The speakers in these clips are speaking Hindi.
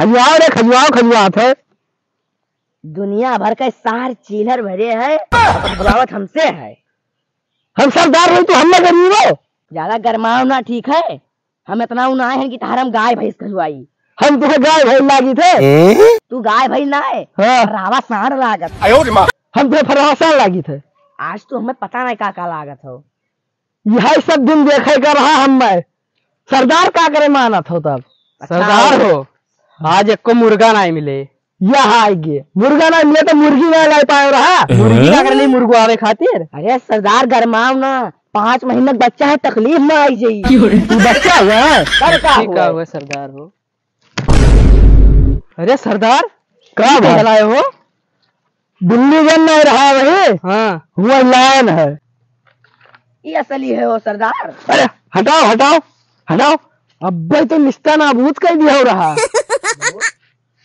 खजुआओ रे खजुआओ खजुआत है दुनिया भर का सार चिल्हर भरे है बुलावत हमसे है। हम सरदार हो तो हमने गरीब हो। ज़्यादा गरमाओ ना ठीक है? हम इतना उनाए हैं कि तार हम गाय भैंस खजुआई। हम तुम्हें गाय भैंस लागी थे। तू गाय भैंस ना है हाँ। रावा सांड लागत। हम तुम्हें फरहासा लागी थे। आज तो हमें पता नहीं का का लागत हो। यह सब दिन देखे कर रहा हम मैं। सरदार का करे माना था तब। सरदार हो। आज एक को मुर्गा नहीं मिले। यह आएगी मुर्गा ना मिले तो मुर्गी ना ला पाए रहा मुर्गी कर ली मुर्गो आवे खातिर। अरे सरदार गरमाओ ना। पाँच महीने का बच्चा है तकलीफ़ में आई जाई। तू बच्चा हुआ है कर का ठीक हुआ? सरदार हो। अरे सरदार का क्या? चलाए हो? दिल्ली जन नहीं रहा वही? हाँ। हुआ लायन है। ये असली है वो सरदार। अरे हटाओ हटाओ हटाओ। अब्बे तो निस्ता नाबूद कर दिया हो रहा।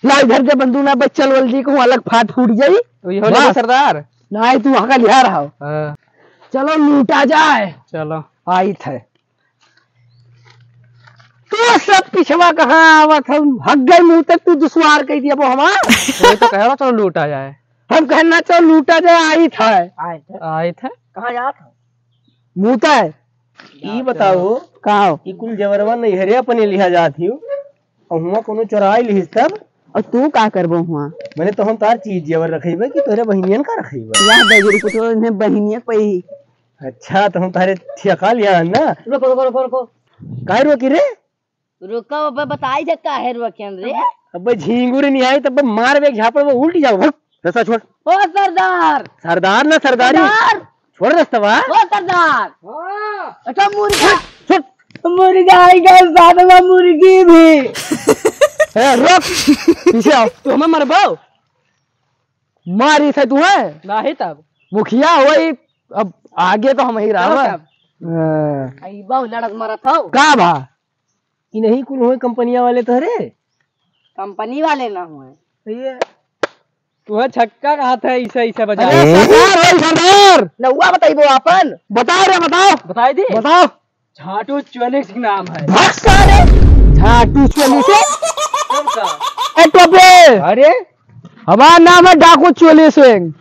ला इधर के बंदू ना बच्चल वल्दी को अलग फाट फूट जाई तो ये हो सरदार? नहीं तू वहाँ का लिया रहा हो। हाँ, चलो लूटा जाए। चलो। आई थे तू सब पिछवा कहाँ आवत हम हक गए मुँह तक तू दुश्वार कह दिया वो हमार। वही तो कह रहा चलो लूटा जाए। हम कहना चलो लूटा जाए आई था आए थे आए थे कहाँ जात हो? मुँह ई बताओ कहा हो? ई कुल जवरवा नैहरे अपने लिहा जात हियो। और हुआ कोनो चोराई लिहिस तब? और तू का करबो हुआ? मैंने तो हम तार चीज़ जेवर रखेबे कि तोरे बहिनियन का रखेबे यह दजरी को तो इन्हें बहनिया पे अच्छा तो हम तारे ठेका लिया ना? रुको रुको रुको रुको। काहे रोकी रे? रुको अब बताई जा का है रुकन रे अब झींगुर नहीं आई तब मार बे झापड़ वो उल्टी जाओ। भग रस्ता छोड़। ओ सरदार! सरदार ना सरदारी। सरदार! छोड़ रस्तवा ओ सरदार! अच्छा मुर्गा। मुर्गा आई गया साथ में मुर्गी भी। रुक। पीछे आओ। तू हमें मरबो मारी थे तू है नहीं तब। मुखिया वही। अब आगे तो हम ही रहा चलो है। तब। हाँ। आई बहु लड़क मरत का भा? ई नहीं कुल हुए कंपनिया वाले तोहरे? कंपनी वाले ना हुए। तू छक्का कहा था ऐसा ऐसा बजा। अरे सरदार भाई सरदार। नौवा बताइबो अपन बताओ रे बताओ। बताई दी? बताओ। झाटू चुअली नाम है। झाटू से। ए टोपे अरे हमारा नाम है डाकू चोली सिंह।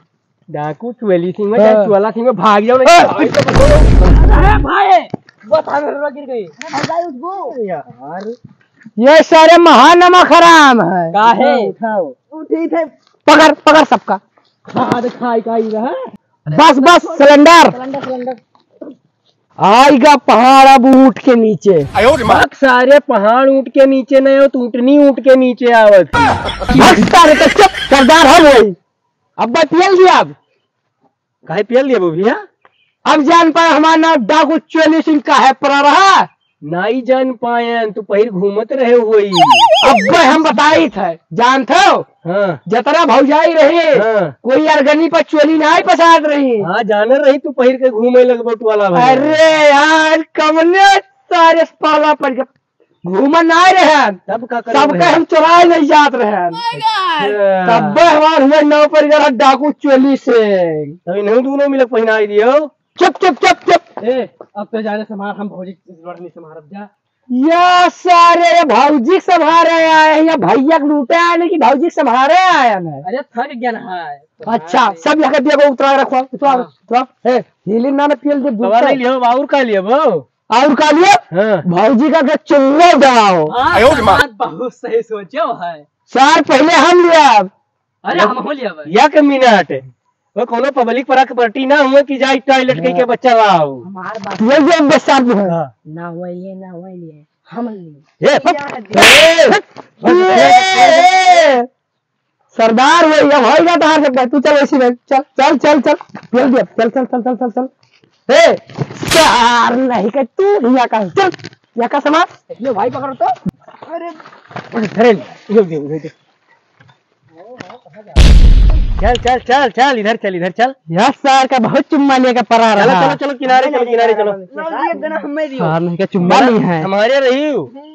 डाकू चुएली सिंह में हाँ। सिंह में भाग जाओ। ए, नहीं भाई बता मेरे गिर गई। यार। ये सारे महानमक हराम है। काहे? उठाओ ठीक है पकड़ पकड़ सबका। खाद खाई खाई रहा। बस बस सिलेंडर। Cylinder cylinder. आएगा पहाड़ अब ऊँट के नीचे। सारे पहाड़ ऊँट के नीचे नहीं हो तो ऊँटनी ऊँट के नीचे आवत भाग सारे तो चुप सरदार हो गई। अब पियल दिया अब कहे पियल लिया भैया अब जान पाए हमारा नाम डाकू चोली सिंह का है पड़ा रहा। नाई जान पायन तू पहिर घूमत रहे हुई। अब हम बताई थे जानते हो? हाँ। जतरा भौजाई रही हाँ। कोई अरगनी पर चोली नहीं पसार रही। हाँ जाने रही तू पहिर के घूमे लग बटुआला अरे यार कमने सारे पाला पड़ गया घूमन आए रहे। तब का सबके हम चुराए नहीं जात रहे। तब हमार हुए नौ पर गया डाकू चोली से। तभी नहीं दोनों मिलक पहनाई दियो। चुप चुप चुप चुप। ए अब तो जाने समार हम भौजी लड़नी समार अब जा। या सारे ये भौजी संभारे आए हैं या भैया के लूटे आए नहीं कि भौजी संभारे आए हैं अरे थक गया ना है अच्छा सब यहाँ दिया को उतरा रखो उतरा उतरा। ए हीली ना ना पियल दे बाबा नहीं लियो बाउर का लियो बो। और का लिए हाँ। भौजी का के चुंगो जाओ? आज बहुत सही सोचे है सार पहले हम लिया अरे हम हो लिया भाई। या के मिनट वो कोनो पब्लिक पर पार्टी ना हुए कि जाई टॉयलेट कहीं के बच्चा लाओ हमार बात ये जो बेसार है। ना ये ना ये हम ए सरदार वो ये होएगा तो हार सकता है तू चल ऐसी में चल चल चल चल। पियल दिया चल चल चल चल चल चल। ए सार नहीं के तू यहाँ का चल यहाँ का समाज ले भाई पकड़ो तो। अरे इधर दे इधर दे चल चल चल चल इधर चल इधर चल। यह सार का बहुत चुम्मा पड़ा चलो रहा। चलो चलो किनारे चलो किनारे चलो। हमें दियो। सार नहीं का चुम्मा नहीं है? हमारे रही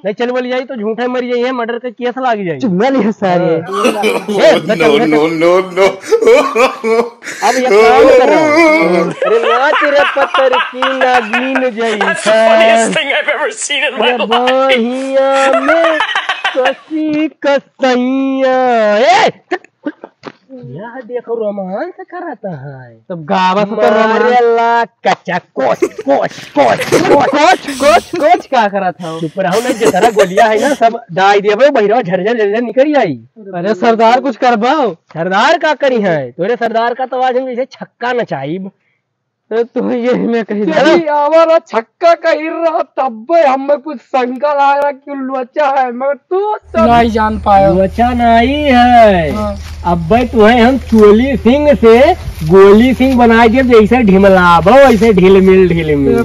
नहीं चल बोली जाई तो झूठे मर जाई है मर्डर का केस लाग जाई चुम्मा नहीं है सार ये। no, no, no, no. अब ये काम कर। रहा हूँ। अरे नाच रे पत्थर की नागिन in अरे बहिया में कसी कसैया। ए यह देखो रोमांस कराता है तब गावा से तो मारेला कच्चा कोच कोच कोच कोच कोच कोच क्या करा था? चुप रहो ना जरा गोलियाँ है ना सब डाई देबो बहिरो झरझर झरझर निकल आई अरे सरदार कुछ करबाओ सरदार का करी है तोरे सरदार का तो आज हम जैसे छक्का नचाई तो ये में कही हमारा छक्का कहीं रहा तब हमें कुछ शंका लग रहा कि लोचा है मगर तू नहीं जान पाया। नहीं है। हाँ। अब भाई तुम्हें हम चोली सिंह से गोली सिंह बना के जैसे ढिमलाबो वैसे ढील मिल ढील मिल।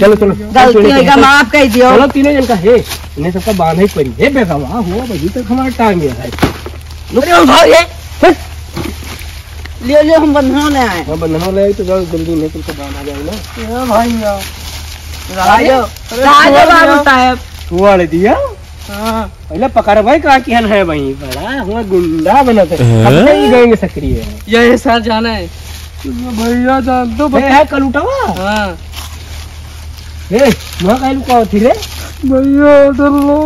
चलो चलो। गलती का माफ़ कह दियो। चलो तीनों जन का है। इन्हें सबका बाँध ही पड़ी है बेगवा हुआ भाई तक हमारा टांग गया है। ले ले हम बंधना ले आए हाँ बंधना ले तो जाओ जल्दी नहीं तुमको बाँध आ जाओ ना भाई राजो राजो बाबू साहब। हुआ ले दिया? हाँ। पहले पकड़ भाई कहा कि है भाई बड़ा हुआ गुंडा बना थे अब नहीं गएँगे सक्रिय। है यही सर जाना है। भैया जान तो ए, है कल उठावा हाँ। ए वहाँ कहीं लुका थी रे? भैया उधर लो।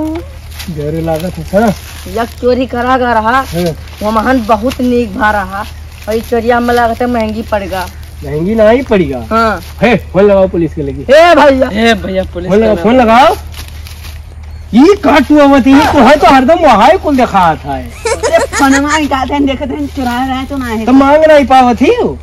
डर लागत है हाँ यक चोरी करा गा रहा। हाँ। वो महन बहुत नीक भा रहा। और चोरिया में लगता महँगी पड़ेगा। महँगी ना ही पड़ेगा। हाँ। है फ़ोन लगाओ पुलिस के लगी। ए भैया। ए भैया पुलिस फ़ोन लगाओ फ़ोन लगाओ। ये काटू अवती है तो है तो हरदम वहाँ कुल देखा हैं। देखते हैं चुरा रहे तो नहीं तो मांग नहीं पावत हो